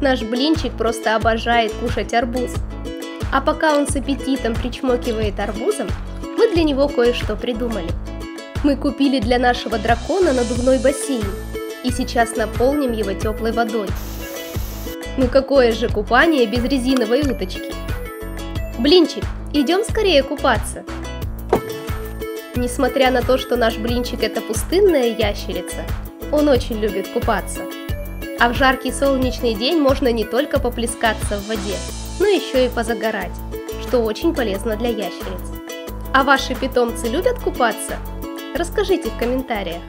Наш блинчик просто обожает кушать арбуз. А пока он с аппетитом причмокивает арбузом, мы для него кое-что придумали. Мы купили для нашего дракона надувной бассейн и сейчас наполним его теплой водой. Ну какое же купание без резиновой уточки? Блинчик, идем скорее купаться. Несмотря на то, что наш блинчик это пустынная ящерица, он очень любит купаться. А в жаркий солнечный день можно не только поплескаться в воде, но еще и позагорать, что очень полезно для ящериц. А ваши питомцы любят купаться? Расскажите в комментариях.